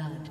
Blood.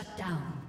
Shut down.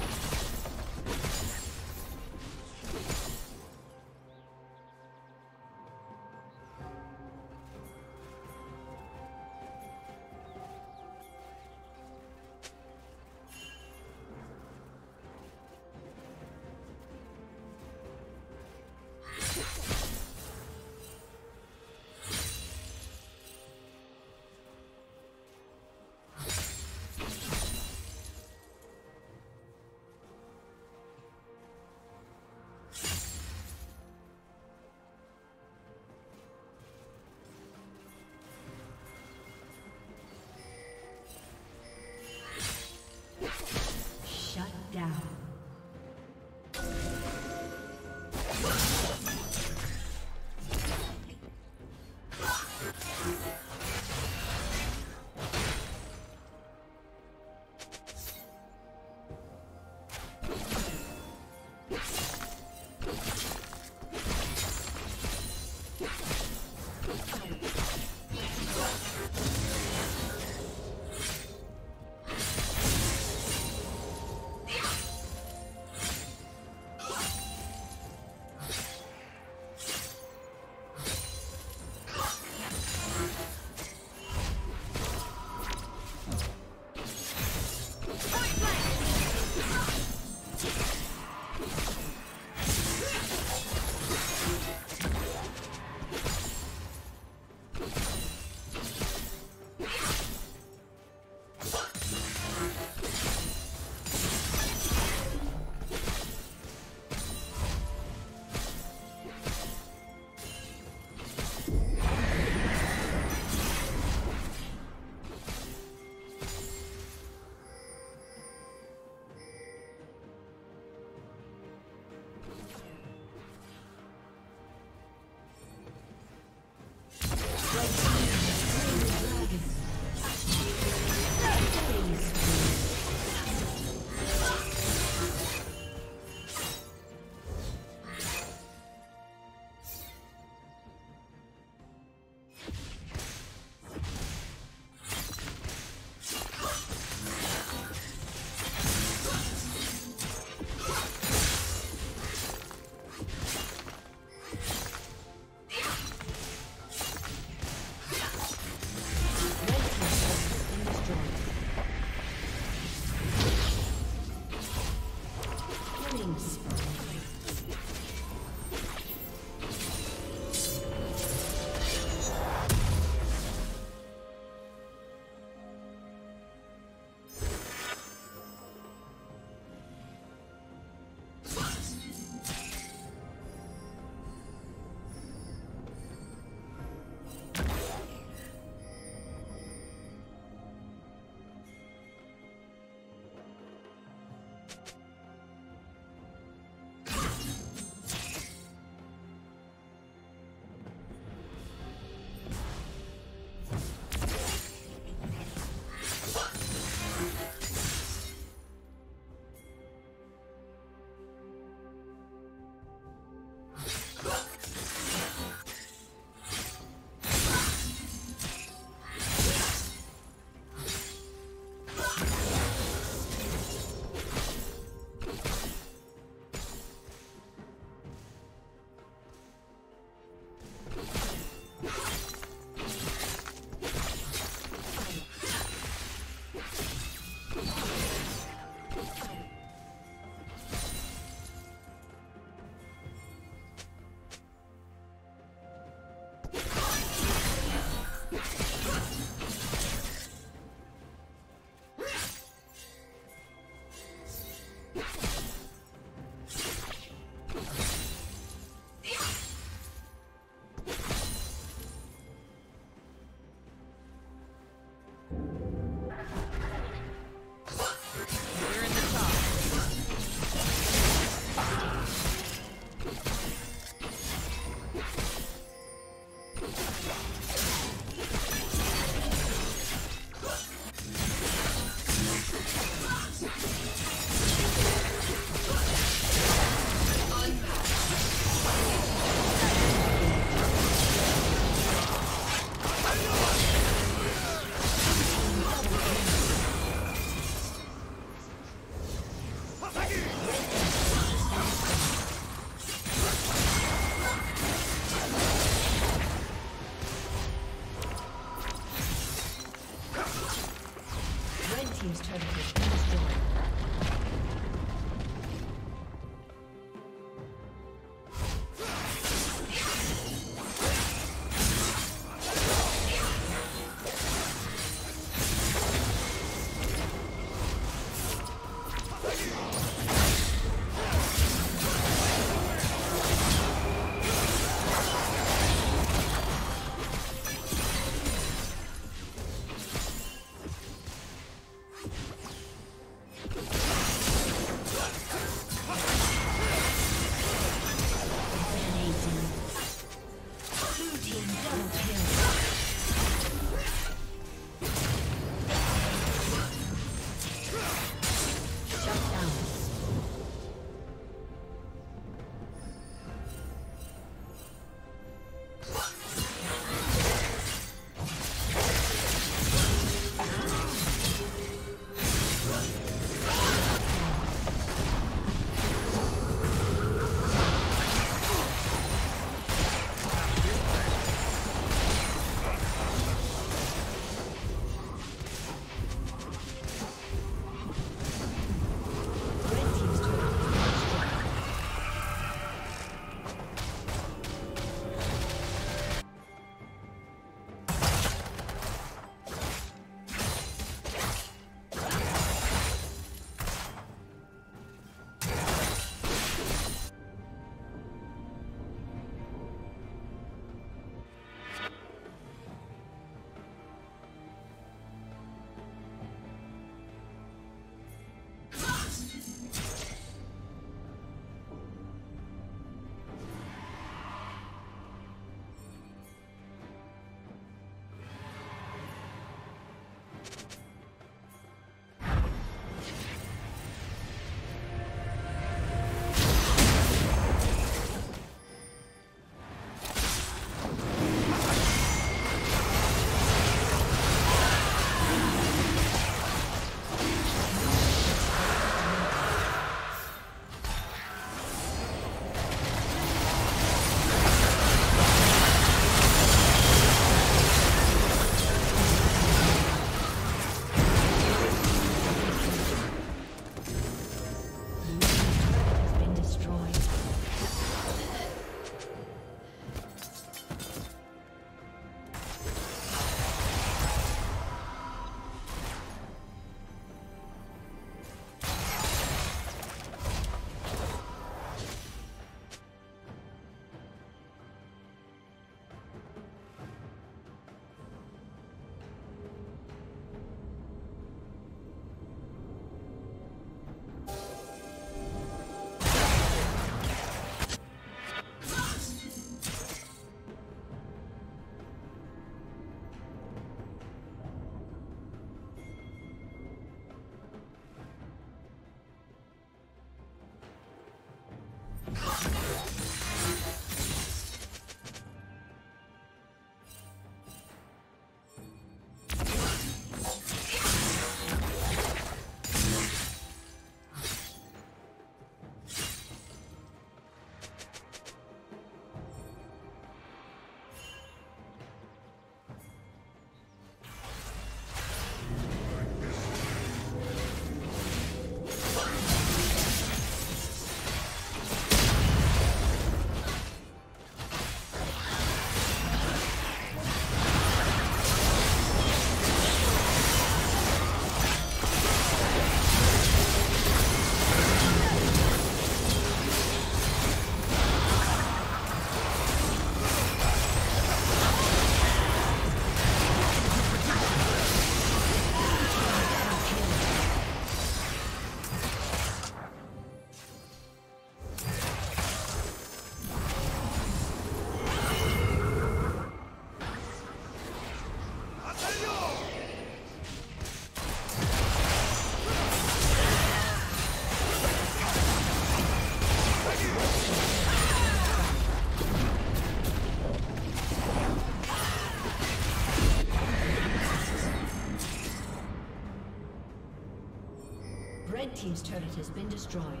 Team's turret has been destroyed.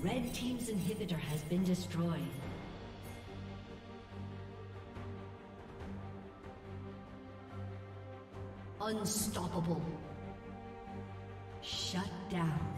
Red Team's inhibitor has been destroyed. Unstoppable. Shut down.